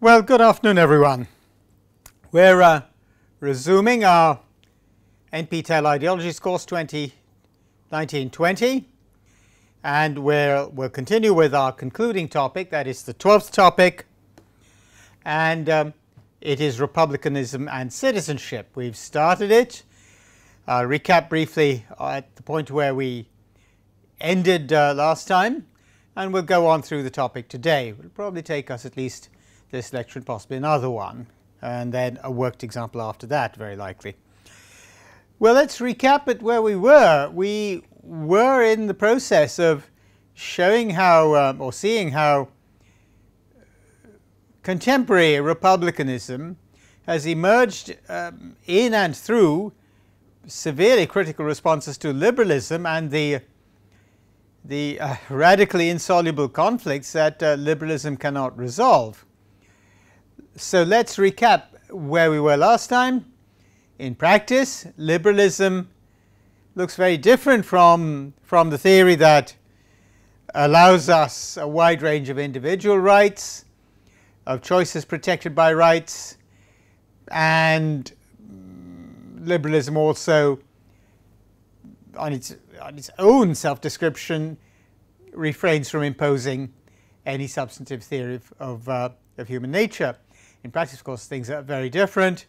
Well, good afternoon, everyone. We're uh, resuming our NPTEL Ideologies course 2019-20, and we'll, we'll continue with our concluding topic, that is the 12th topic, and um, it is Republicanism and Citizenship. We've started it. I'll recap briefly at the point where we ended uh, last time, and we'll go on through the topic today. It will probably take us at least this lecture and possibly another one, and then a worked example after that, very likely. Well, let's recap at where we were. We were in the process of showing how, um, or seeing how, contemporary republicanism has emerged um, in and through severely critical responses to liberalism and the the uh, radically insoluble conflicts that uh, liberalism cannot resolve. So let's recap where we were last time. In practice, liberalism looks very different from, from the theory that allows us a wide range of individual rights, of choices protected by rights, and liberalism also, on its, on its own self description, refrains from imposing any substantive theory of, of, uh, of human nature. In practice, of course, things are very different.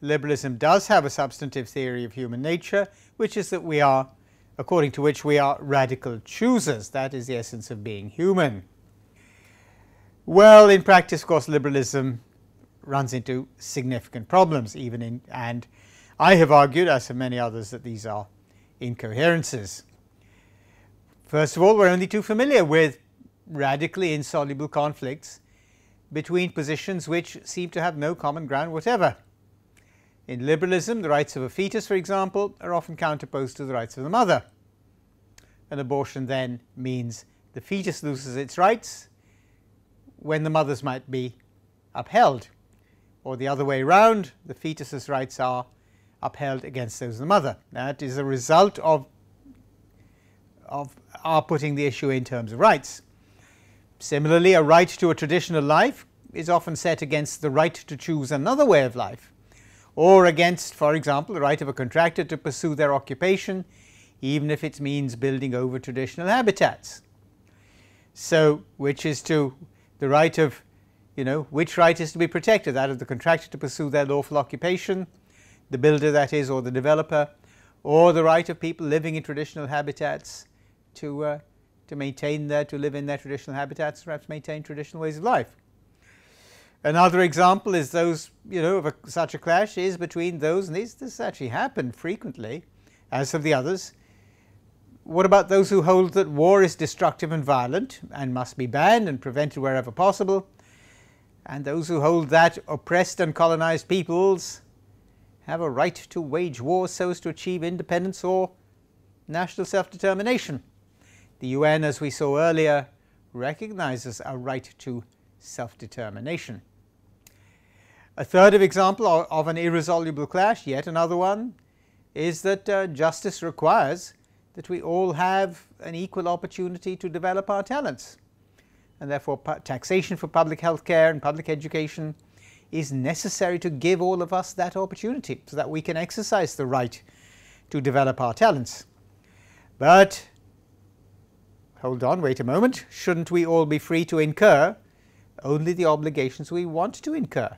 Liberalism does have a substantive theory of human nature, which is that we are, according to which we are radical choosers. That is the essence of being human. Well, in practice, of course, liberalism runs into significant problems, even in, and I have argued, as have many others, that these are incoherences. First of all, we're only too familiar with radically insoluble conflicts between positions which seem to have no common ground whatever. In liberalism, the rights of a fetus, for example, are often counterposed to the rights of the mother. An abortion then means the fetus loses its rights when the mother's might be upheld, or the other way around, the fetus's rights are upheld against those of the mother. That is a result of, of our putting the issue in terms of rights. Similarly, a right to a traditional life is often set against the right to choose another way of life, or against, for example, the right of a contractor to pursue their occupation, even if it means building over traditional habitats. So, which is to the right of, you know, which right is to be protected? That of the contractor to pursue their lawful occupation, the builder that is, or the developer, or the right of people living in traditional habitats to uh, to maintain their, to live in their traditional habitats, perhaps maintain traditional ways of life. Another example is those, you know, of a, such a clash is between those, and these, this actually happened frequently, as have the others. What about those who hold that war is destructive and violent and must be banned and prevented wherever possible? And those who hold that oppressed and colonized peoples have a right to wage war so as to achieve independence or national self determination. The UN, as we saw earlier, recognizes a right to self-determination. A third of example of an irresoluble clash, yet another one, is that uh, justice requires that we all have an equal opportunity to develop our talents. And therefore, taxation for public health care and public education is necessary to give all of us that opportunity so that we can exercise the right to develop our talents. But hold on, wait a moment, shouldn't we all be free to incur only the obligations we want to incur?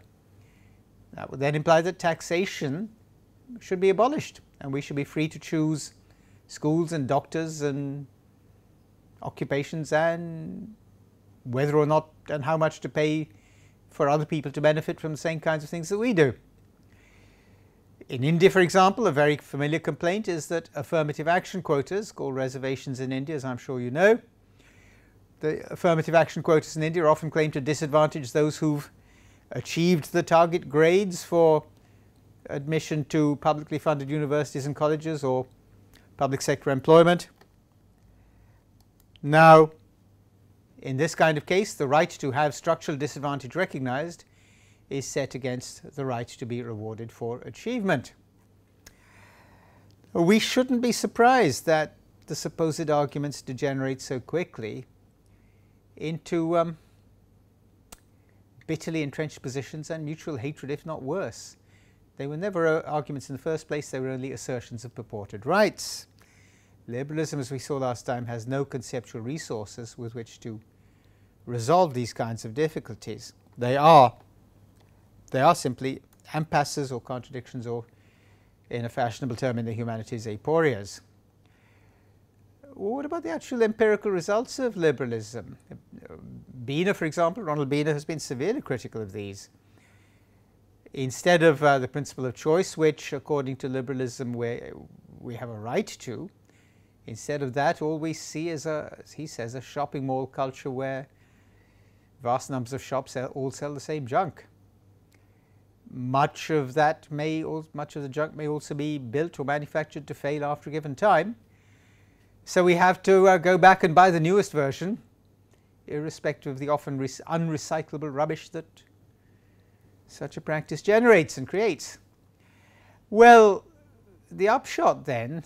That would then imply that taxation should be abolished and we should be free to choose schools and doctors and occupations and whether or not and how much to pay for other people to benefit from the same kinds of things that we do. In India, for example, a very familiar complaint is that affirmative action quotas, called reservations in India, as I'm sure you know, the affirmative action quotas in India are often claimed to disadvantage those who've achieved the target grades for admission to publicly funded universities and colleges or public sector employment. Now, in this kind of case, the right to have structural disadvantage recognized is set against the right to be rewarded for achievement. We shouldn't be surprised that the supposed arguments degenerate so quickly into um, bitterly entrenched positions and mutual hatred, if not worse. They were never uh, arguments in the first place, they were only assertions of purported rights. Liberalism, as we saw last time, has no conceptual resources with which to resolve these kinds of difficulties. They are, they are simply impasses or contradictions or, in a fashionable term in the humanities, aporias. What about the actual empirical results of liberalism? Beiner, for example, Ronald Beiner has been severely critical of these. Instead of uh, the principle of choice, which according to liberalism we, we have a right to, instead of that all we see is, a, as he says, a shopping mall culture where vast numbers of shops all sell the same junk. Much of that may, much of the junk may also be built or manufactured to fail after a given time. So we have to uh, go back and buy the newest version, irrespective of the often unrecyclable rubbish that such a practice generates and creates. Well, the upshot then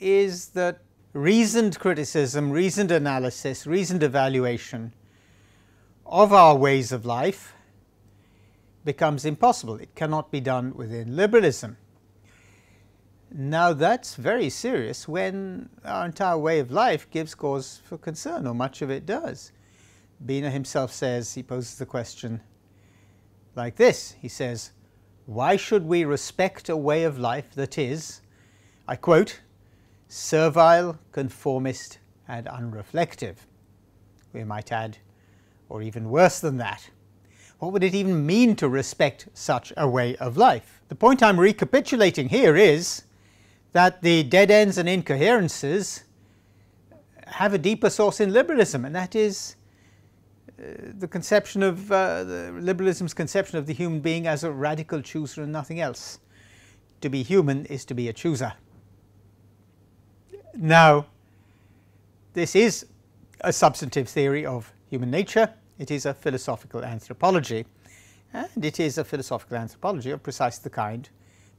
is that reasoned criticism, reasoned analysis, reasoned evaluation of our ways of life becomes impossible. It cannot be done within liberalism. Now that's very serious when our entire way of life gives cause for concern, or much of it does. Beiner himself says, he poses the question like this. He says, why should we respect a way of life that is, I quote, servile, conformist and unreflective? We might add, or even worse than that. What would it even mean to respect such a way of life? The point I'm recapitulating here is that the dead ends and incoherences have a deeper source in liberalism, and that is uh, the conception of uh, liberalism's conception of the human being as a radical chooser and nothing else. To be human is to be a chooser. Now, this is a substantive theory of human nature. It is a philosophical anthropology, and it is a philosophical anthropology of precisely the kind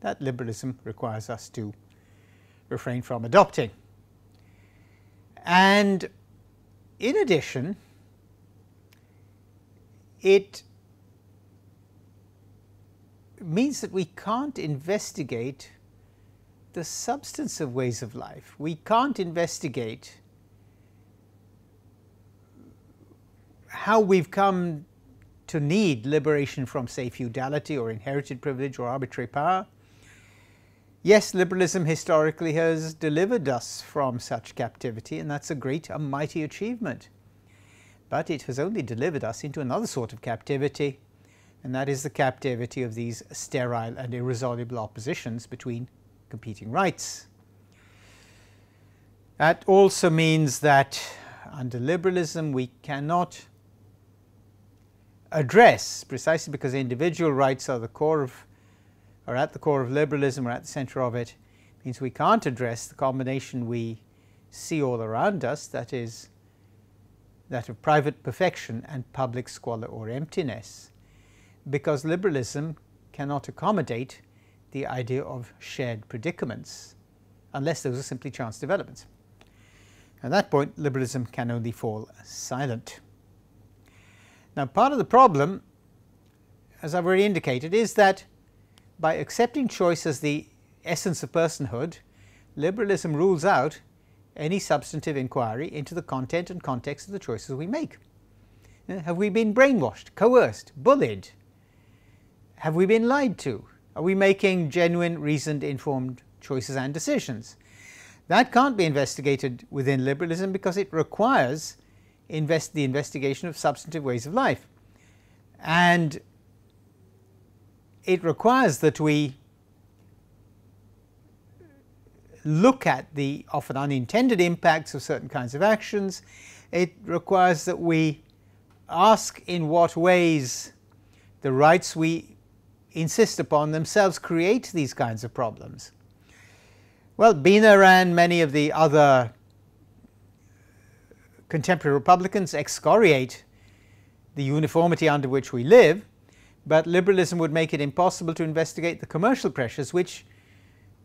that liberalism requires us to refrain from adopting. And in addition, it means that we can't investigate the substance of ways of life. We can't investigate how we've come to need liberation from, say, feudality or inherited privilege or arbitrary power. Yes, liberalism historically has delivered us from such captivity, and that's a great, a mighty achievement. But it has only delivered us into another sort of captivity, and that is the captivity of these sterile and irresolvable oppositions between competing rights. That also means that under liberalism we cannot address, precisely because individual rights are the core of are at the core of liberalism or at the center of it means we can't address the combination we see all around us, that is, that of private perfection and public squalor or emptiness, because liberalism cannot accommodate the idea of shared predicaments, unless those are simply chance developments. At that point, liberalism can only fall silent. Now, part of the problem, as I've already indicated, is that by accepting choice as the essence of personhood, liberalism rules out any substantive inquiry into the content and context of the choices we make. Have we been brainwashed, coerced, bullied? Have we been lied to? Are we making genuine, reasoned, informed choices and decisions? That can't be investigated within liberalism because it requires invest the investigation of substantive ways of life. And it requires that we look at the often unintended impacts of certain kinds of actions. It requires that we ask in what ways the rights we insist upon themselves create these kinds of problems. Well, Beiner and many of the other contemporary Republicans excoriate the uniformity under which we live, but liberalism would make it impossible to investigate the commercial pressures which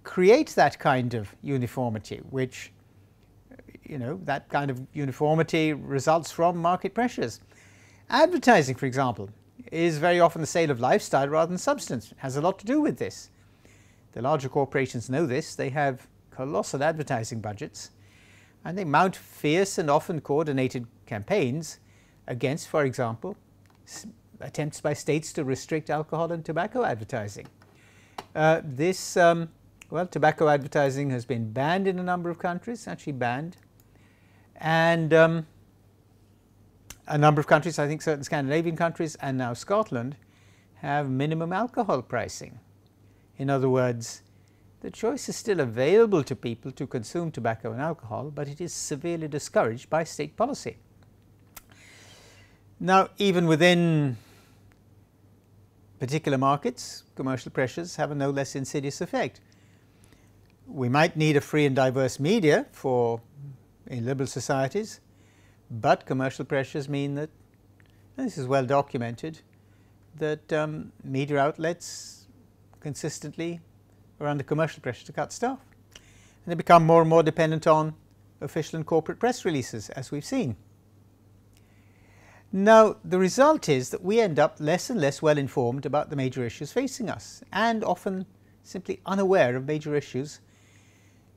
create that kind of uniformity, which, you know, that kind of uniformity results from market pressures. Advertising, for example, is very often the sale of lifestyle rather than substance. It has a lot to do with this. The larger corporations know this. They have colossal advertising budgets and they mount fierce and often coordinated campaigns against, for example, attempts by states to restrict alcohol and tobacco advertising. Uh, this, um, well, tobacco advertising has been banned in a number of countries, actually banned. And um, a number of countries, I think certain Scandinavian countries and now Scotland, have minimum alcohol pricing. In other words, the choice is still available to people to consume tobacco and alcohol, but it is severely discouraged by state policy. Now, even within particular markets, commercial pressures have a no less insidious effect. We might need a free and diverse media for in liberal societies, but commercial pressures mean that, and this is well documented, that um, media outlets consistently are under commercial pressure to cut staff. And they become more and more dependent on official and corporate press releases, as we've seen. Now, the result is that we end up less and less well informed about the major issues facing us, and often simply unaware of major issues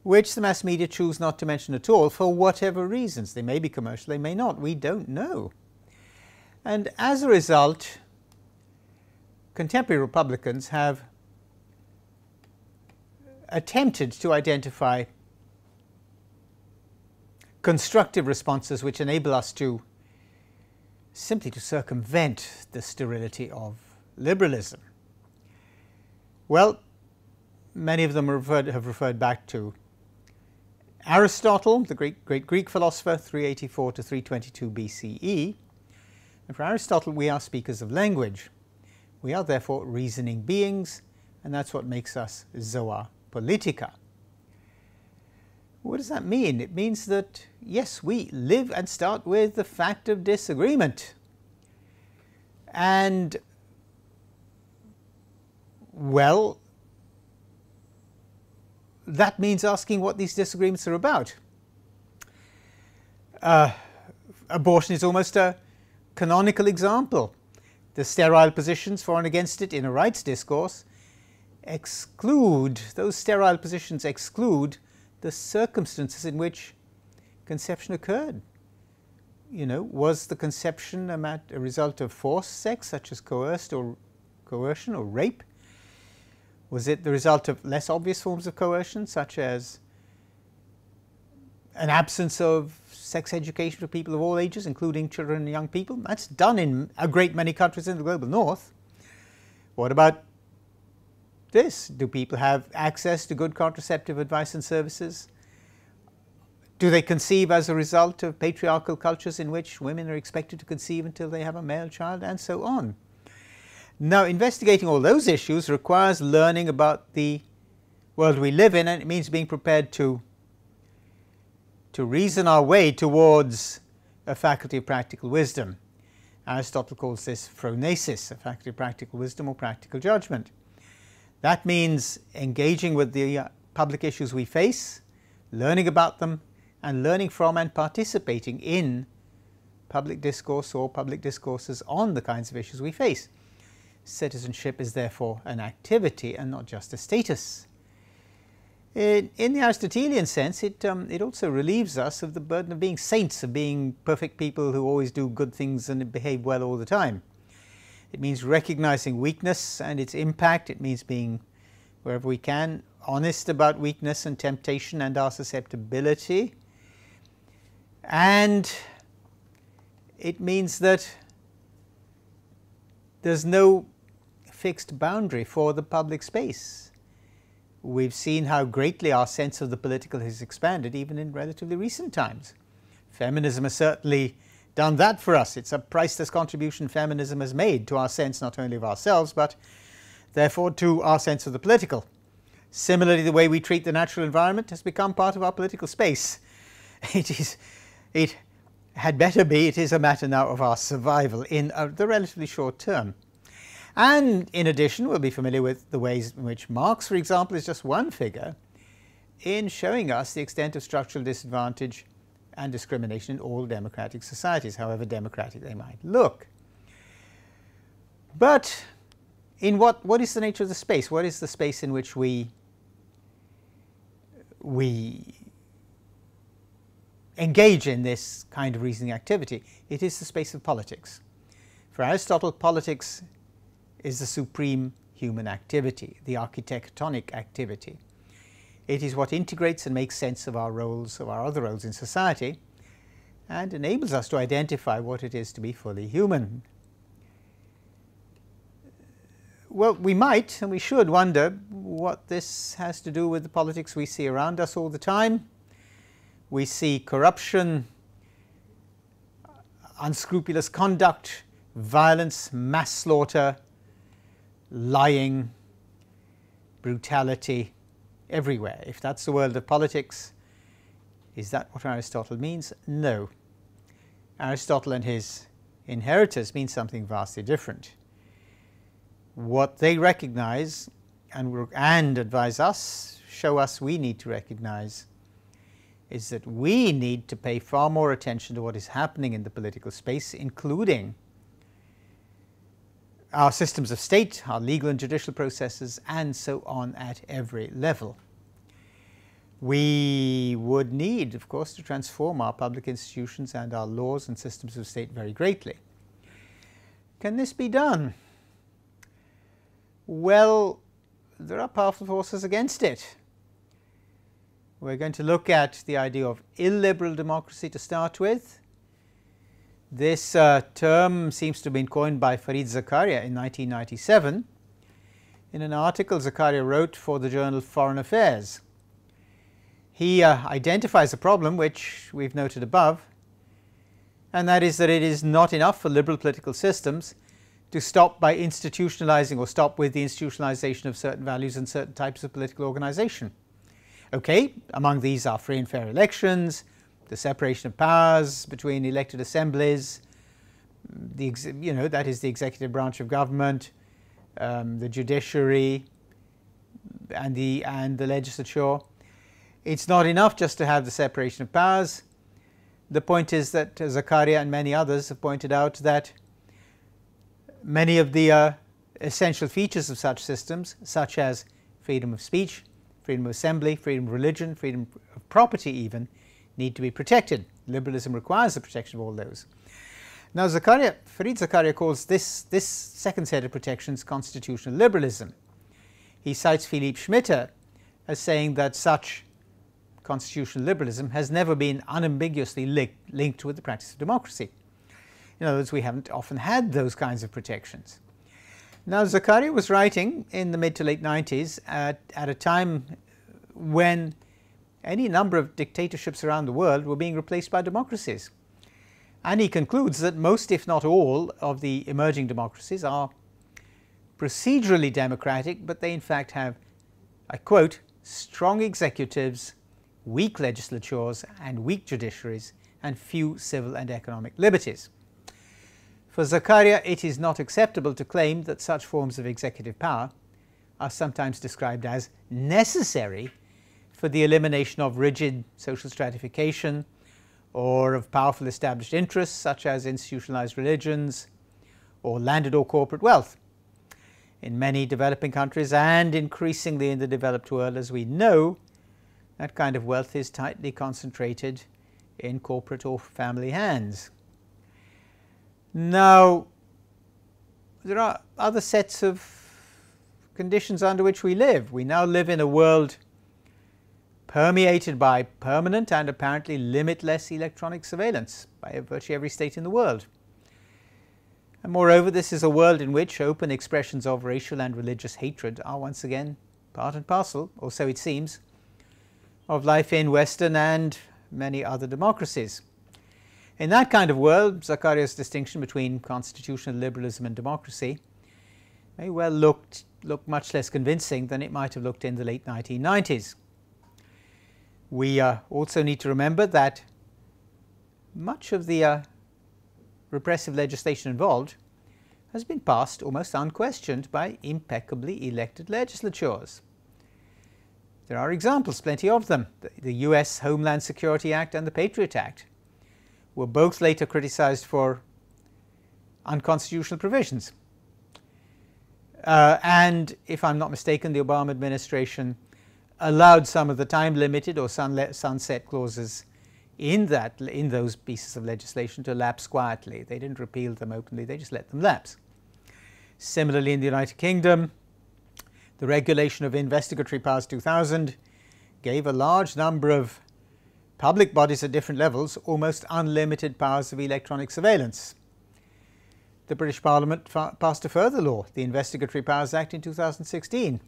which the mass media choose not to mention at all for whatever reasons. They may be commercial, they may not, we don't know. And as a result, contemporary Republicans have attempted to identify constructive responses which enable us to simply to circumvent the sterility of liberalism. Well, many of them referred, have referred back to Aristotle, the great, great Greek philosopher, 384 to 322 BCE. And for Aristotle, we are speakers of language. We are therefore reasoning beings, and that's what makes us zoa politica. What does that mean? It means that, yes, we live and start with the fact of disagreement. And, well, that means asking what these disagreements are about. Uh, abortion is almost a canonical example. The sterile positions for and against it in a rights discourse exclude, those sterile positions exclude the circumstances in which conception occurred. You know, was the conception a, a result of forced sex, such as coerced or coercion or rape? Was it the result of less obvious forms of coercion, such as an absence of sex education for people of all ages, including children and young people? That's done in a great many countries in the global north. What about this? Do people have access to good contraceptive advice and services? Do they conceive as a result of patriarchal cultures in which women are expected to conceive until they have a male child, and so on? Now, investigating all those issues requires learning about the world we live in, and it means being prepared to, to reason our way towards a faculty of practical wisdom. Aristotle calls this phronesis, a faculty of practical wisdom or practical judgment. That means engaging with the uh, public issues we face, learning about them, and learning from and participating in public discourse or public discourses on the kinds of issues we face. Citizenship is therefore an activity and not just a status. In, the Aristotelian sense, it, um, it also relieves us of the burden of being saints, of being perfect people who always do good things and behave well all the time. It means recognizing weakness and its impact. It means being, wherever we can, honest about weakness and temptation and our susceptibility. And it means that there's no fixed boundary for the public space. We've seen how greatly our sense of the political has expanded even in relatively recent times. Feminism has certainly done that for us. It's a priceless contribution feminism has made to our sense not only of ourselves but therefore to our sense of the political. Similarly, the way we treat the natural environment has become part of our political space. It is, it had better be, it is a matter now of our survival in a, the relatively short term. And in addition, we'll be familiar with the ways in which Marx, for example, is just one figure in showing us the extent of structural disadvantage and discrimination in all democratic societies, however democratic they might look. But in what, what is the nature of the space? What is the space in which we, we engage in this kind of reasoning activity? It is the space of politics. For Aristotle, politics is the supreme human activity, the architectonic activity. It is what integrates and makes sense of our roles, of our other roles in society, and enables us to identify what it is to be fully human. Well, we might and we should wonder what this has to do with the politics we see around us all the time. We see corruption, unscrupulous conduct, violence, mass slaughter, lying, brutality everywhere. If that's the world of politics, is that what Aristotle means? No. Aristotle and his inheritors mean something vastly different what they recognize and, and advise us, show us we need to recognize, is that we need to pay far more attention to what is happening in the political space, including our systems of state, our legal and judicial processes, and so on at every level. We would need, of course, to transform our public institutions and our laws and systems of state very greatly. Can this be done? Well, there are powerful forces against it. We're going to look at the idea of illiberal democracy to start with. This uh, term seems to have been coined by Fareed Zakaria in 1997 in an article Zakaria wrote for the journal Foreign Affairs. He uh, identifies a problem which we've noted above, and that is that it is not enough for liberal political systems to stop by institutionalizing or stop with the institutionalization of certain values and certain types of political organization. Okay, among these are free and fair elections, the separation of powers between elected assemblies, the you know that is the executive branch of government, um, the judiciary, and the and the legislature. It's not enough just to have the separation of powers. The point is that Zakaria and many others have pointed out that many of the uh, essential features of such systems, such as freedom of speech, freedom of assembly, freedom of religion, freedom of property even, need to be protected. Liberalism requires the protection of all those. Now Zakaria, Fareed Zakaria calls this, this second set of protections constitutional liberalism. He cites Philippe Schmitter as saying that such constitutional liberalism has never been unambiguously linked with the practice of democracy. In other words, we haven't often had those kinds of protections. Now, Zakaria was writing in the mid to late 90s at, at a time when any number of dictatorships around the world were being replaced by democracies. And he concludes that most, if not all, of the emerging democracies are procedurally democratic, but they in fact have, I quote, strong executives, weak legislatures, and weak judiciaries, and few civil and economic liberties. For Zakaria, it is not acceptable to claim that such forms of executive power are sometimes described as necessary for the elimination of rigid social stratification or of powerful established interests such as institutionalized religions or landed or corporate wealth. In many developing countries and increasingly in the developed world, as we know, that kind of wealth is tightly concentrated in corporate or family hands. Now, there are other sets of conditions under which we live. We now live in a world permeated by permanent and apparently limitless electronic surveillance by virtually every state in the world. And moreover, this is a world in which open expressions of racial and religious hatred are once again part and parcel, or so it seems, of life in Western and many other democracies. In that kind of world, Zakaria's distinction between constitutional liberalism and democracy may well look, look much less convincing than it might have looked in the late 1990s. We uh, also need to remember that much of the uh, repressive legislation involved has been passed almost unquestioned by impeccably elected legislatures. There are examples, plenty of them, the, US Homeland Security Act and the Patriot Act were both later criticized for unconstitutional provisions. Uh, and if I'm not mistaken, the Obama administration allowed some of the time limited or sunset clauses in that in those pieces of legislation to lapse quietly. They didn't repeal them openly, they just let them lapse. Similarly, in the United Kingdom, the regulation of investigatory powers 2000 gave a large number of public bodies at different levels almost unlimited powers of electronic surveillance. The British Parliament passed a further law, the Investigatory Powers Act in 2016.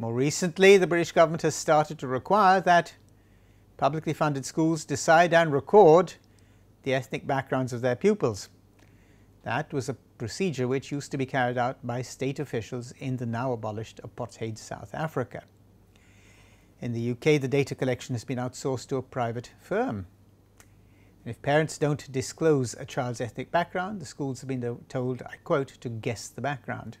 More recently, the British government has started to require that publicly funded schools decide and record the ethnic backgrounds of their pupils. That was a procedure which used to be carried out by state officials in the now abolished apartheid South Africa. In the UK, the data collection has been outsourced to a private firm. And if parents don't disclose a child's ethnic background, the schools have been told, I quote, to guess the background.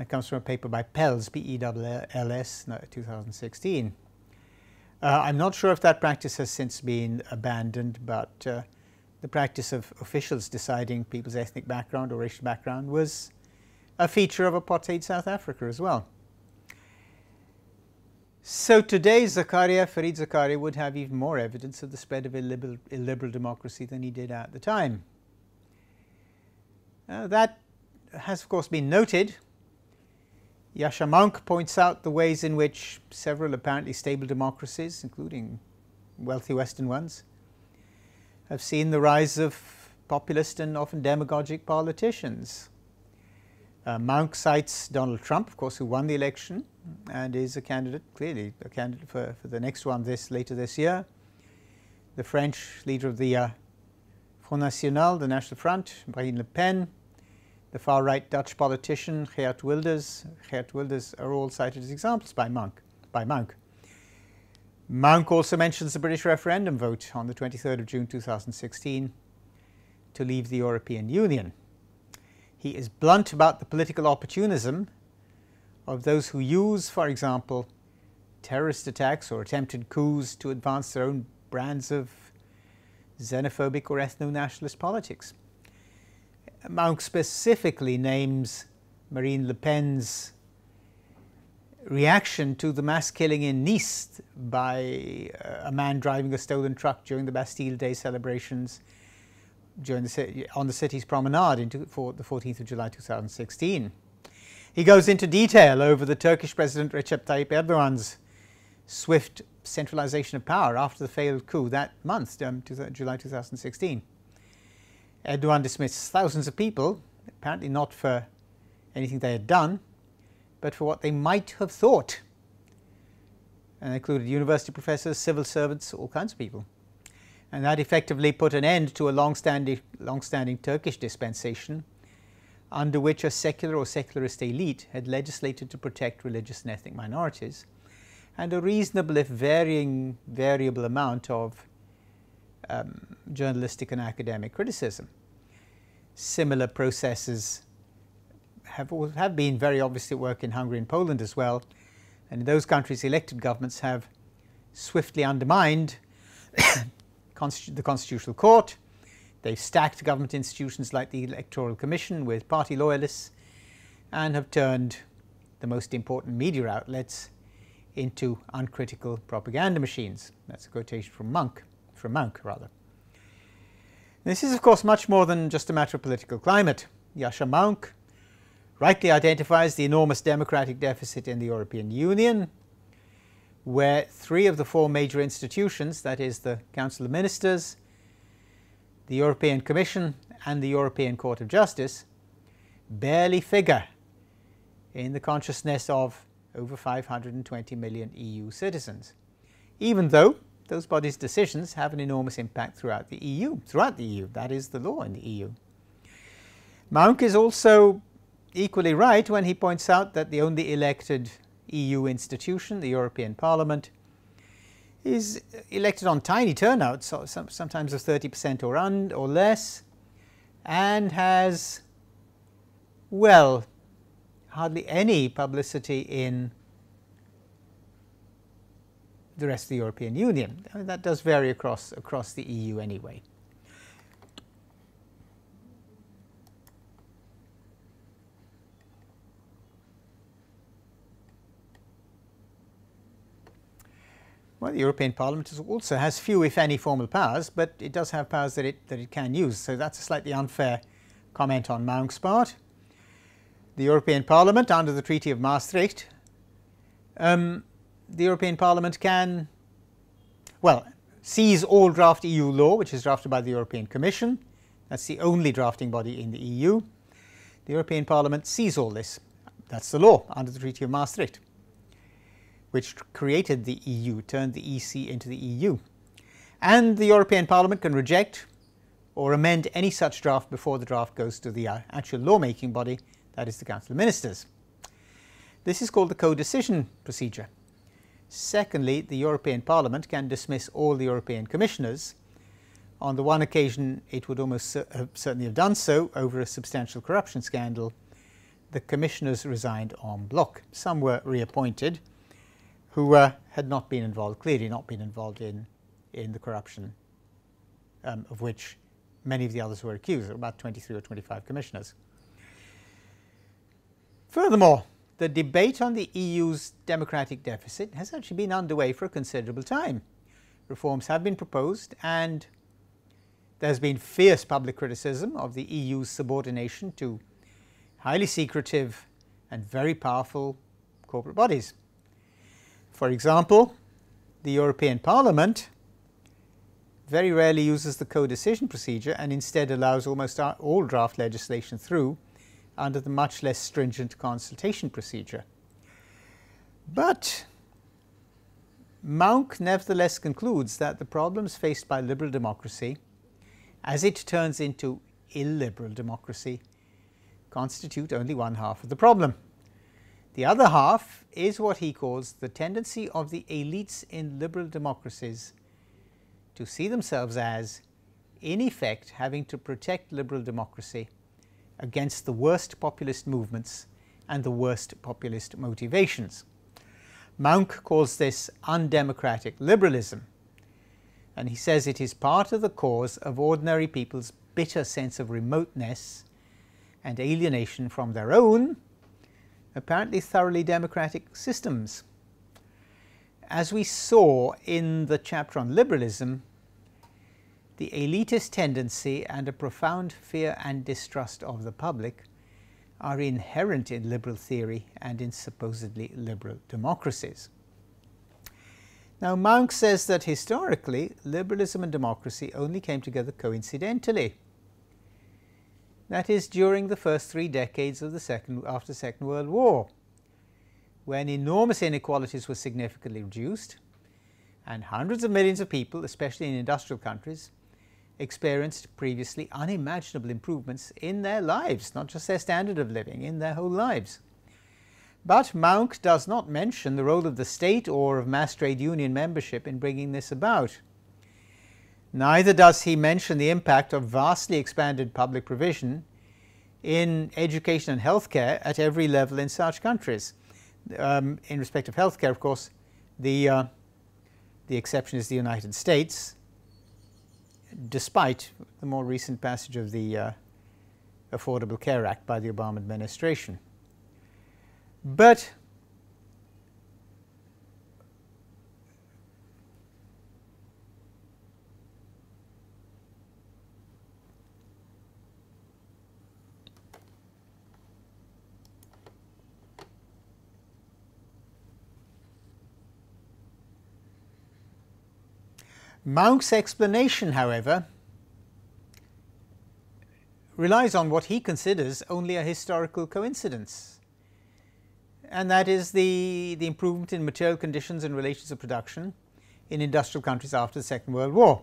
That comes from a paper by Pells, P-E-L-L-S, 2016. Uh, I'm not sure if that practice has since been abandoned, but uh, the practice of officials deciding people's ethnic background or racial background was a feature of apartheid South Africa as well. So today, Zakaria, Fareed Zakaria, would have even more evidence of the spread of illiberal, illiberal democracy than he did at the time. Uh, that has, of course, been noted. Yascha Mounk points out the ways in which several apparently stable democracies, including wealthy Western ones, have seen the rise of populist and often demagogic politicians. Uh, Mounk cites Donald Trump, of course, who won the election and is a candidate, clearly a candidate for, for the next one this later this year. The French leader of the uh, Front National, the National Front, Marine Le Pen, the far-right Dutch politician Geert Wilders. Geert Wilders are all cited as examples by Monk. By Mounk. Mounk also mentions the British referendum vote on the 23rd of June 2016 to leave the European Union. He is blunt about the political opportunism of those who use, for example, terrorist attacks or attempted coups to advance their own brands of xenophobic or ethno-nationalist politics. Mounk specifically names Marine Le Pen's reaction to the mass killing in Nice by uh, a man driving a stolen truck during the Bastille Day celebrations during the, on the city's promenade into, for the 14th of July 2016. He goes into detail over the Turkish President Recep Tayyip Erdogan's swift centralization of power after the failed coup that month, um, July 2016. Erdogan dismissed thousands of people, apparently not for anything they had done, but for what they might have thought. And included university professors, civil servants, all kinds of people and that effectively put an end to a long-standing, long-standing Turkish dispensation under which a secular or secularist elite had legislated to protect religious and ethnic minorities and a reasonable if varying variable amount of um, journalistic and academic criticism. Similar processes have, have been very obviously at work in Hungary and Poland as well and in those countries elected governments have swiftly undermined the Constitutional Court. They've stacked government institutions like the Electoral Commission with party loyalists and have turned the most important media outlets into uncritical propaganda machines. That's a quotation from Monk, from Mounk rather. This is of course much more than just a matter of political climate. Yascha Mounk rightly identifies the enormous democratic deficit in the European Union where three of the four major institutions, that is the Council of Ministers, the European Commission and the European Court of Justice, barely figure in the consciousness of over 520 million EU citizens, even though those bodies' decisions have an enormous impact throughout the EU. Throughout the EU, that is the law in the EU. Mounk is also equally right when he points out that the only elected EU institution, the European Parliament, is elected on tiny turnouts, so sometimes of 30% or, un, or less, and has, well, hardly any publicity in the rest of the European Union. I mean, that does vary across, across the EU anyway. Well, the European Parliament also has few, if any, formal powers, but it does have powers that it, that it can use. So that's a slightly unfair comment on Mounk's part. The European Parliament, under the Treaty of Maastricht, um, the European Parliament can, well, sees all draft EU law, which is drafted by the European Commission. That's the only drafting body in the EU. The European Parliament sees all this. That's the law under the Treaty of Maastricht which created the EU, turned the EC into the EU. And the European Parliament can reject or amend any such draft before the draft goes to the uh, actual lawmaking body, that is the Council of Ministers. This is called the co-decision procedure. Secondly, the European Parliament can dismiss all the European commissioners. On the one occasion, it would almost certainly have done so over a substantial corruption scandal. The commissioners resigned en bloc. Some were reappointed, who uh, had not been involved, clearly not been involved in, in the corruption um, of which many of the others were accused, about 23 or 25 commissioners. Furthermore, the debate on the EU's democratic deficit has actually been underway for a considerable time. Reforms have been proposed and there's been fierce public criticism of the EU's subordination to highly secretive and very powerful corporate bodies. For example, the European Parliament very rarely uses the co-decision procedure and instead allows almost all draft legislation through under the much less stringent consultation procedure. But Mounk nevertheless concludes that the problems faced by liberal democracy, as it turns into illiberal democracy, constitute only one half of the problem. The other half is what he calls the tendency of the elites in liberal democracies to see themselves as, in effect, having to protect liberal democracy against the worst populist movements and the worst populist motivations. Mounk calls this undemocratic liberalism, and he says it is part of the cause of ordinary people's bitter sense of remoteness and alienation from their own apparently thoroughly democratic systems. As we saw in the chapter on liberalism, the elitist tendency and a profound fear and distrust of the public are inherent in liberal theory and in supposedly liberal democracies. Now, Mounk says that historically, liberalism and democracy only came together coincidentally that is during the first three decades of the second, after the Second World War, when enormous inequalities were significantly reduced and hundreds of millions of people, especially in industrial countries, experienced previously unimaginable improvements in their lives, not just their standard of living, in their whole lives. But Mounk does not mention the role of the state or of mass trade union membership in bringing this about. Neither does he mention the impact of vastly expanded public provision in education and healthcare at every level in such countries. Um, in respect of healthcare, of course, the, uh, the exception is the United States, despite the more recent passage of the uh, Affordable Care Act by the Obama administration. But Mounk's explanation, however, relies on what he considers only a historical coincidence, and that is the, the improvement in material conditions and relations of production in industrial countries after the Second World War.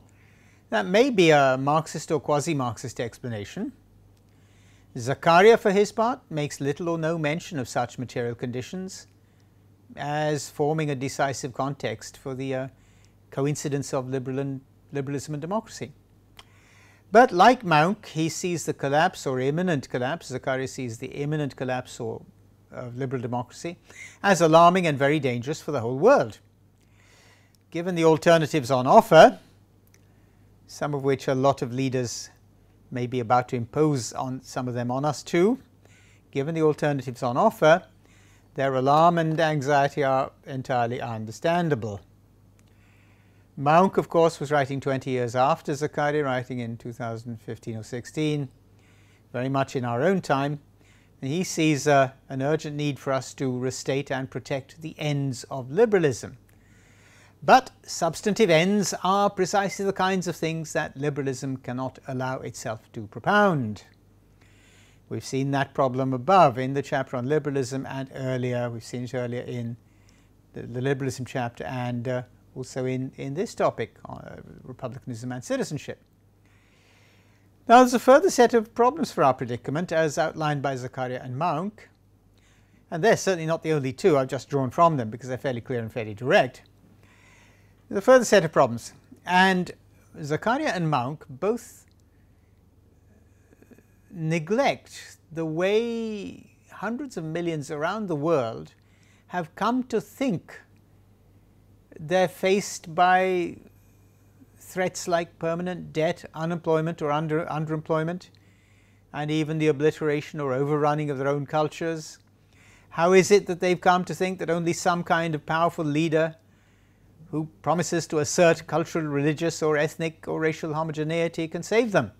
That may be a Marxist or quasi-Marxist explanation. Zakaria, for his part, makes little or no mention of such material conditions as forming a decisive context for the uh, coincidence of liberal and, liberalism and democracy. But like Mounk, he sees the collapse or imminent collapse, Zakaria sees the imminent collapse or, of liberal democracy as alarming and very dangerous for the whole world. Given the alternatives on offer, some of which a lot of leaders may be about to impose on some of them on us too, given the alternatives on offer, their alarm and anxiety are entirely understandable. Mounk, of course, was writing 20 years after Zakaria, writing in 2015 or 16, very much in our own time. And he sees uh, an urgent need for us to restate and protect the ends of liberalism. But substantive ends are precisely the kinds of things that liberalism cannot allow itself to propound. We've seen that problem above in the chapter on liberalism and earlier, we've seen it earlier in the, the liberalism chapter and uh, also in, in this topic, uh, republicanism and citizenship. Now there's a further set of problems for our predicament as outlined by Zakaria and Mounk, and they're certainly not the only two, I've just drawn from them because they're fairly clear and fairly direct. There's a further set of problems, and Zakaria and Mounk both neglect the way hundreds of millions around the world have come to think they're faced by threats like permanent debt, unemployment or under, underemployment, and even the obliteration or overrunning of their own cultures? How is it that they've come to think that only some kind of powerful leader who promises to assert cultural, religious, or ethnic or racial homogeneity can save them?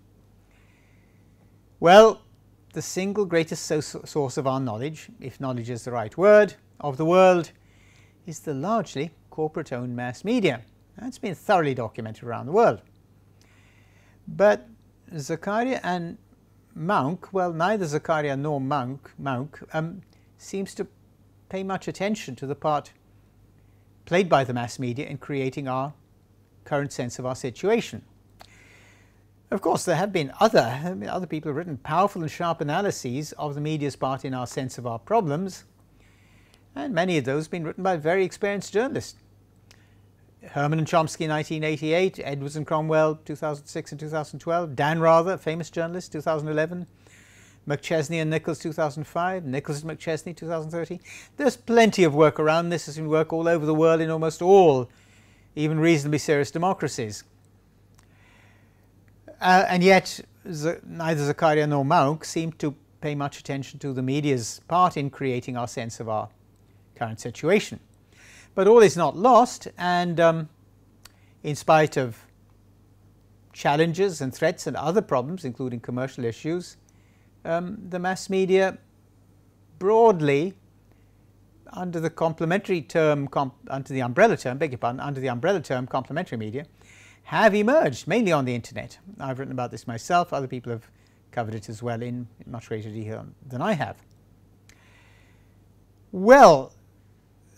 Well, the single greatest source of our knowledge, if knowledge is the right word, of the world is the largely corporate owned mass media. That's been thoroughly documented around the world. But Zakaria and Mounk, well, neither Zakaria nor Mounk, Mounk um, seems to pay much attention to the part played by the mass media in creating our current sense of our situation. Of course, there have been other, other people have written powerful and sharp analyses of the media's part in our sense of our problems, and many of those have been written by very experienced journalists. Herman and Chomsky 1988, Edwards and Cromwell 2006 and 2012, Dan Rather, famous journalist 2011, McChesney and Nichols 2005, Nichols and McChesney 2013. There's plenty of work around this. There's been work all over the world in almost all, even reasonably serious democracies. Uh, and yet, neither Zakaria nor Mounk seem to pay much attention to the media's part in creating our sense of our current situation. But all is not lost, and um, in spite of challenges and threats and other problems, including commercial issues, um, the mass media broadly, under the complementary term, comp under the umbrella term, beg your pardon, under the umbrella term complementary media, have emerged, mainly on the internet. I've written about this myself, other people have covered it as well in much greater detail than I have. Well,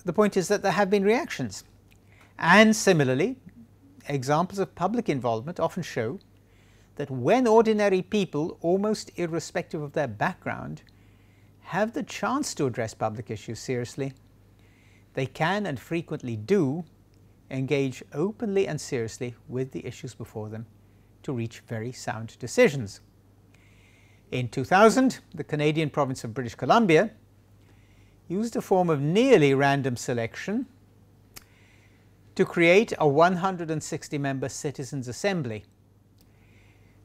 the point is that there have been reactions. And similarly, examples of public involvement often show that when ordinary people, almost irrespective of their background, have the chance to address public issues seriously, they can and frequently do engage openly and seriously with the issues before them to reach very sound decisions. In 2000, the Canadian province of British Columbia used a form of nearly random selection to create a 160 member citizens assembly.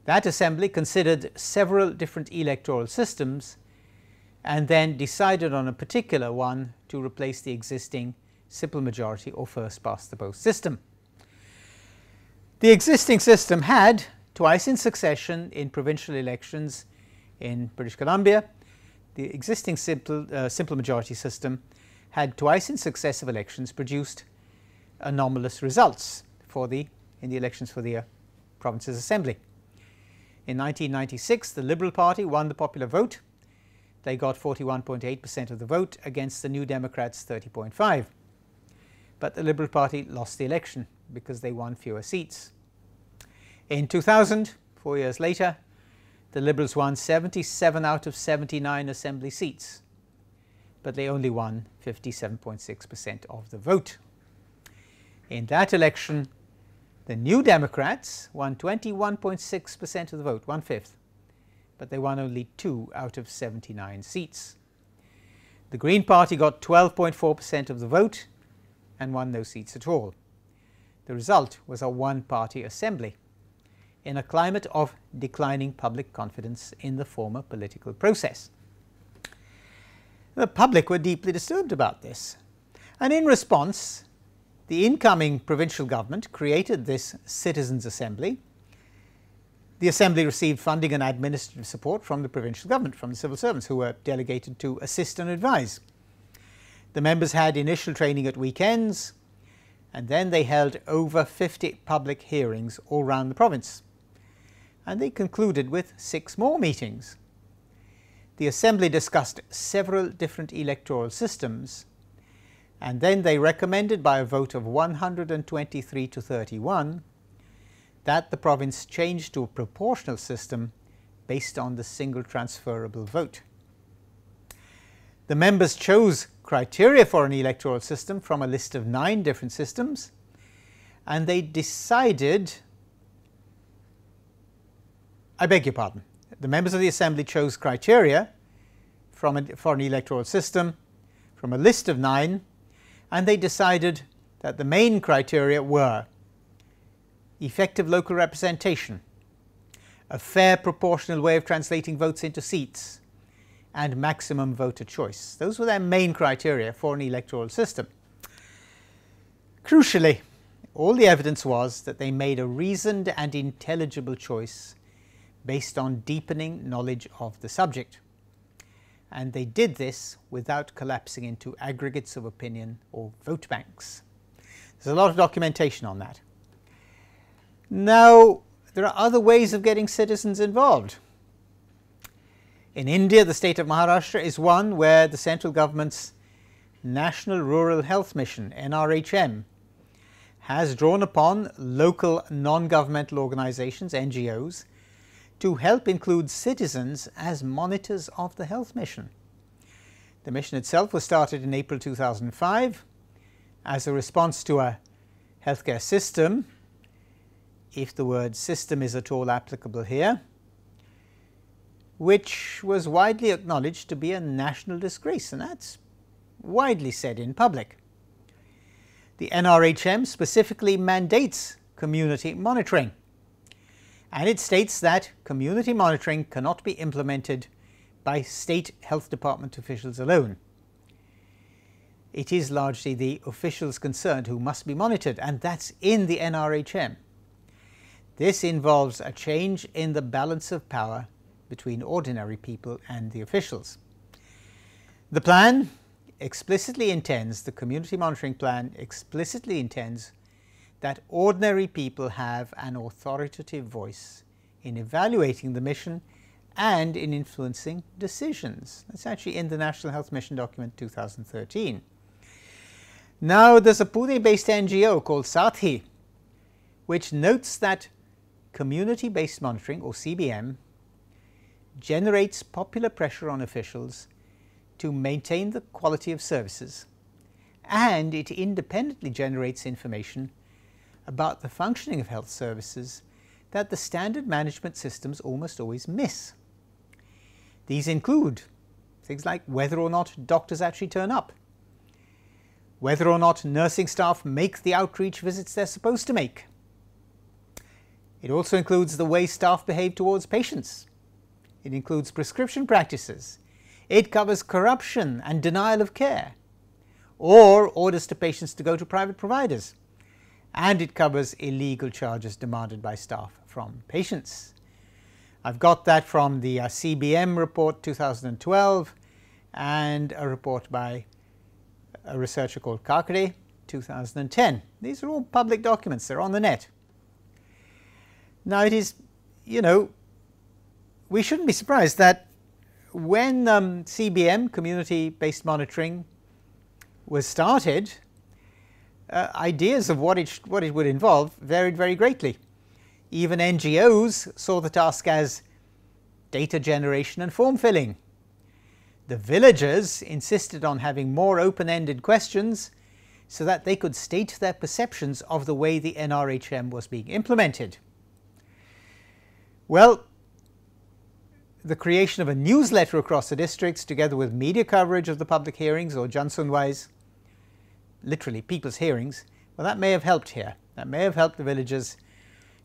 That assembly considered several different electoral systems and then decided on a particular one to replace the existing simple majority or first past the post system. The existing system had twice in succession in provincial elections in British Columbia the existing simple, uh, simple majority system had twice in successive elections produced anomalous results for the, in the elections for the uh, province's assembly. In 1996, the Liberal Party won the popular vote. They got 41.8% of the vote against the New Democrats' 30.5. But the Liberal Party lost the election because they won fewer seats. In 2000, four years later, the Liberals won 77 out of 79 assembly seats, but they only won 57.6% of the vote. In that election, the New Democrats won 21.6% of the vote, one fifth, but they won only two out of 79 seats. The Green Party got 12.4% of the vote and won no seats at all. The result was a one party assembly in a climate of declining public confidence in the former political process. The public were deeply disturbed about this, and in response, the incoming provincial government created this Citizens' Assembly. The Assembly received funding and administrative support from the provincial government, from the civil servants who were delegated to assist and advise. The members had initial training at weekends, and then they held over 50 public hearings all around the province. And they concluded with six more meetings. The Assembly discussed several different electoral systems and then they recommended by a vote of 123 to 31 that the province change to a proportional system based on the single transferable vote. The members chose criteria for an electoral system from a list of nine different systems and they decided, I beg your pardon, the members of the assembly chose criteria from a, for an electoral system from a list of nine and they decided that the main criteria were effective local representation, a fair proportional way of translating votes into seats, and maximum voter choice. Those were their main criteria for an electoral system. Crucially, all the evidence was that they made a reasoned and intelligible choice based on deepening knowledge of the subject and they did this without collapsing into aggregates of opinion or vote banks. There's a lot of documentation on that. Now, there are other ways of getting citizens involved. In India, the state of Maharashtra is one where the central government's National Rural Health Mission, NRHM, has drawn upon local non-governmental organizations, NGOs, to help include citizens as monitors of the health mission. The mission itself was started in April 2005 as a response to a healthcare system, if the word system is at all applicable here, which was widely acknowledged to be a national disgrace, and that's widely said in public. The NRHM specifically mandates community monitoring and it states that community monitoring cannot be implemented by state health department officials alone. It is largely the officials concerned who must be monitored and that's in the NRHM. This involves a change in the balance of power between ordinary people and the officials. The plan explicitly intends, the community monitoring plan explicitly intends that ordinary people have an authoritative voice in evaluating the mission and in influencing decisions. That's actually in the National Health Mission document 2013. Now there's a Pune-based NGO called Saathi which notes that community-based monitoring or CBM generates popular pressure on officials to maintain the quality of services and it independently generates information about the functioning of health services that the standard management systems almost always miss. These include things like whether or not doctors actually turn up, whether or not nursing staff make the outreach visits they're supposed to make. It also includes the way staff behave towards patients. It includes prescription practices. It covers corruption and denial of care, or orders to patients to go to private providers and it covers illegal charges demanded by staff from patients. I've got that from the uh, CBM report 2012 and a report by a researcher called Kakade 2010. These are all public documents, they're on the net. Now it is, you know, we shouldn't be surprised that when um, CBM, community-based monitoring, was started, uh, ideas of what it, what it would involve varied very greatly. Even NGOs saw the task as data generation and form filling. The villagers insisted on having more open-ended questions so that they could state their perceptions of the way the NRHM was being implemented. Well, the creation of a newsletter across the districts together with media coverage of the public hearings or Jansunwais literally people's hearings, well that may have helped here. That may have helped the villagers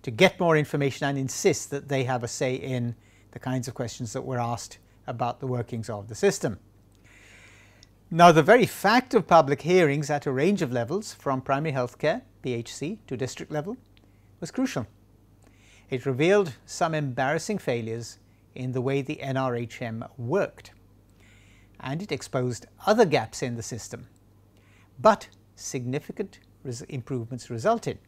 to get more information and insist that they have a say in the kinds of questions that were asked about the workings of the system. Now, the very fact of public hearings at a range of levels, from primary healthcare, PHC, to district level, was crucial. It revealed some embarrassing failures in the way the NRHM worked, and it exposed other gaps in the system. But significant res improvements resulted,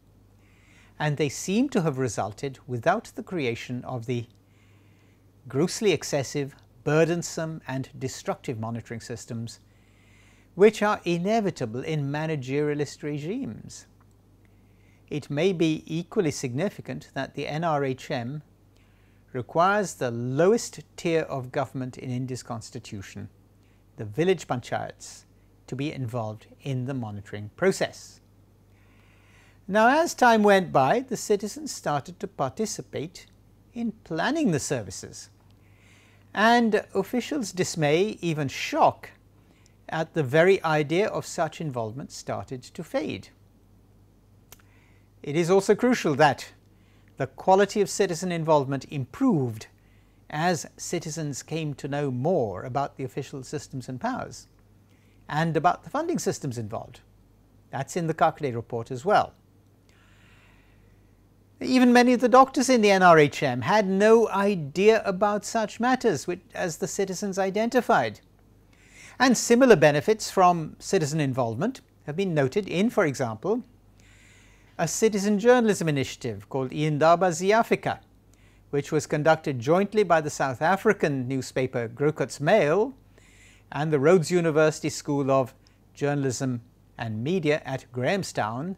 and they seem to have resulted without the creation of the grossly excessive, burdensome, and destructive monitoring systems which are inevitable in managerialist regimes. It may be equally significant that the NRHM requires the lowest tier of government in India's constitution, the village panchayats, to be involved in the monitoring process. Now, as time went by, the citizens started to participate in planning the services, and officials' dismay, even shock, at the very idea of such involvement started to fade. It is also crucial that the quality of citizen involvement improved as citizens came to know more about the official systems and powers and about the funding systems involved. That's in the Kakade report as well. Even many of the doctors in the NRHM had no idea about such matters which, as the citizens identified. And similar benefits from citizen involvement have been noted in, for example, a citizen journalism initiative called Iindaba Ziyafika, which was conducted jointly by the South African newspaper Grocott's Mail and the Rhodes University School of Journalism and Media at Grahamstown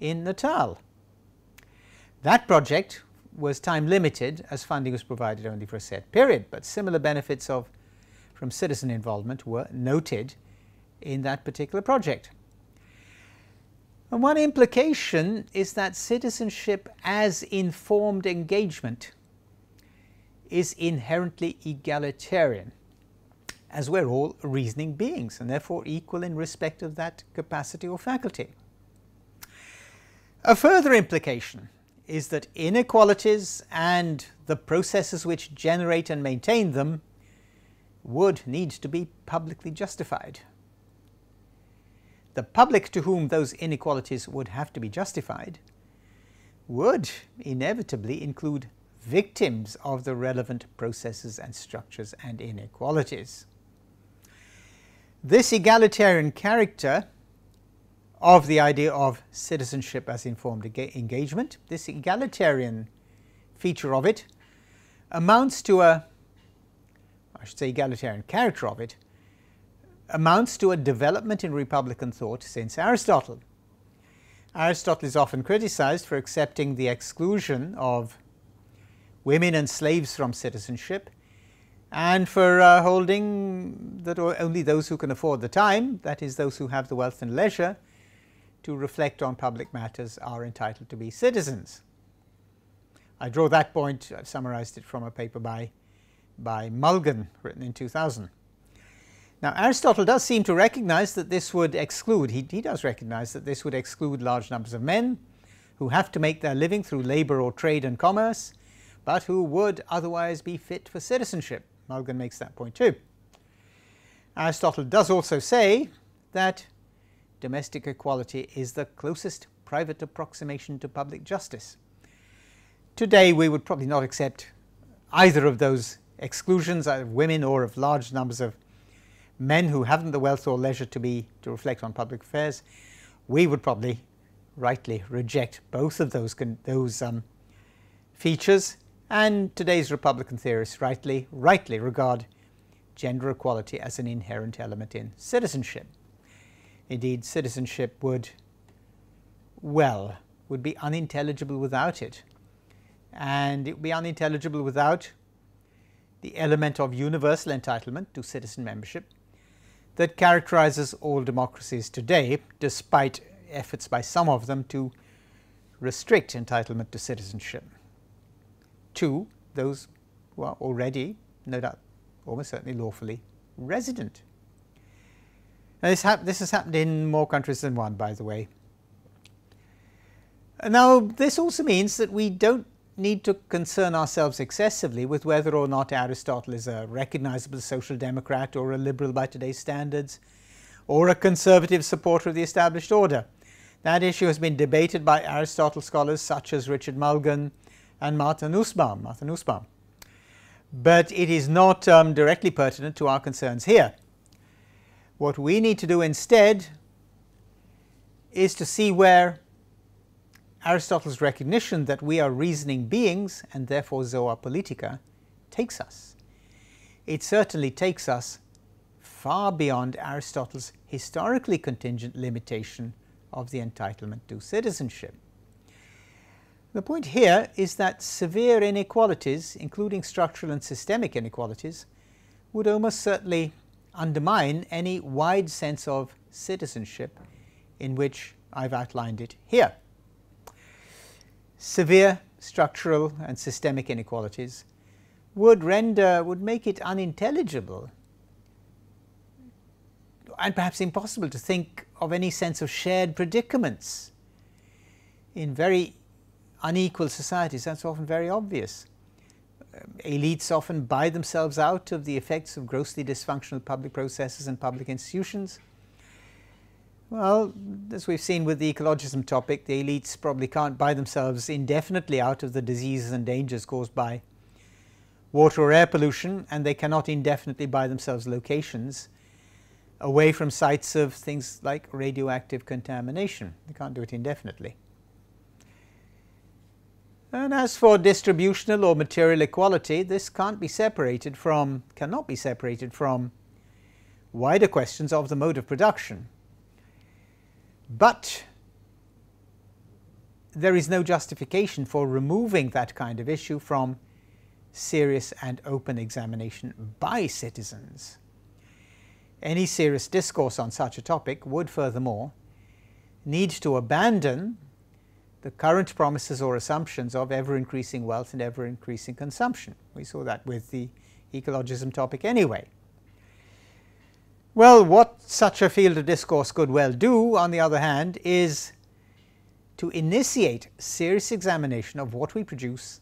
in Natal. That project was time limited as funding was provided only for a set period, but similar benefits of from citizen involvement were noted in that particular project. And one implication is that citizenship as informed engagement is inherently egalitarian, as we're all reasoning beings and therefore equal in respect of that capacity or faculty. A further implication is that inequalities and the processes which generate and maintain them would need to be publicly justified. The public to whom those inequalities would have to be justified would inevitably include victims of the relevant processes and structures and inequalities. This egalitarian character of the idea of citizenship as informed engagement, this egalitarian feature of it amounts to a I should say egalitarian character of it, amounts to a development in Republican thought since Aristotle. Aristotle is often criticized for accepting the exclusion of women and slaves from citizenship and for uh, holding that only those who can afford the time, that is, those who have the wealth and leisure, to reflect on public matters are entitled to be citizens. I draw that point, I've summarized it from a paper by by Mulgan, written in 2000. Now, Aristotle does seem to recognize that this would exclude, he, he does recognize that this would exclude large numbers of men who have to make their living through labor or trade and commerce, but who would otherwise be fit for citizenship. Mulgan makes that point too. Aristotle does also say that domestic equality is the closest private approximation to public justice. Today, we would probably not accept either of those exclusions of women or of large numbers of men who haven't the wealth or leisure to be to reflect on public affairs, we would probably rightly reject both of those those um, features. And today's Republican theorists rightly rightly regard gender equality as an inherent element in citizenship. Indeed, citizenship would well would be unintelligible without it, and it would be unintelligible without the element of universal entitlement to citizen membership that characterizes all democracies today, despite efforts by some of them to restrict entitlement to citizenship. Two, those who are already, no doubt, almost certainly lawfully resident. Now this, this has happened in more countries than one, by the way. Now, this also means that we don't need to concern ourselves excessively with whether or not Aristotle is a recognizable social democrat or a liberal by today's standards or a conservative supporter of the established order. That issue has been debated by Aristotle scholars such as Richard Mulgan and Martha Nussbaum. Martha Nussbaum. But it is not um, directly pertinent to our concerns here. What we need to do instead is to see where Aristotle's recognition that we are reasoning beings and therefore zoa politica takes us. It certainly takes us far beyond Aristotle's historically contingent limitation of the entitlement to citizenship. The point here is that severe inequalities, including structural and systemic inequalities, would almost certainly undermine any wide sense of citizenship in which I've outlined it here. Severe structural and systemic inequalities would render, would make it unintelligible and perhaps impossible to think of any sense of shared predicaments. In very unequal societies, that's often very obvious. Um, elites often buy themselves out of the effects of grossly dysfunctional public processes and public institutions. Well, as we've seen with the ecologism topic, the elites probably can't buy themselves indefinitely out of the diseases and dangers caused by water or air pollution, and they cannot indefinitely buy themselves locations away from sites of things like radioactive contamination. They can't do it indefinitely. And as for distributional or material equality, this can't be separated from, cannot be separated from wider questions of the mode of production. But there is no justification for removing that kind of issue from serious and open examination by citizens. Any serious discourse on such a topic would furthermore need to abandon the current promises or assumptions of ever increasing wealth and ever increasing consumption. We saw that with the ecologism topic anyway. Well, what such a field of discourse could well do, on the other hand, is to initiate serious examination of what we produce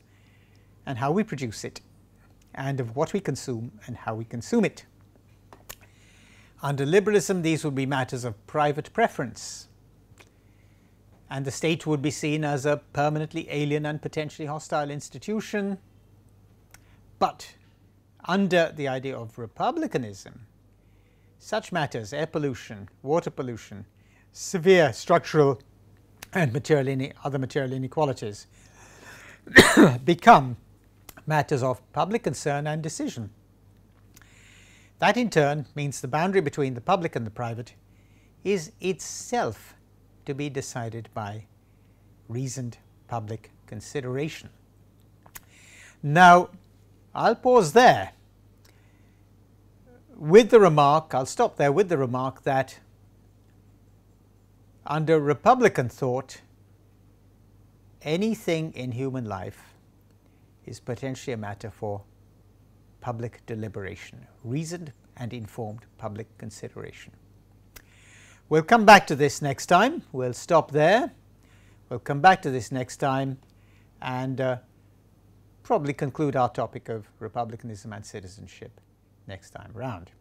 and how we produce it, and of what we consume and how we consume it. Under liberalism, these would be matters of private preference, and the state would be seen as a permanently alien and potentially hostile institution. But under the idea of republicanism, such matters, air pollution, water pollution, severe structural and material other material inequalities, become matters of public concern and decision. That in turn means the boundary between the public and the private is itself to be decided by reasoned public consideration. Now, I'll pause there with the remark, I'll stop there with the remark that under Republican thought, anything in human life is potentially a matter for public deliberation, reasoned and informed public consideration. We'll come back to this next time. We'll stop there. We'll come back to this next time and uh, probably conclude our topic of republicanism and citizenship next time around.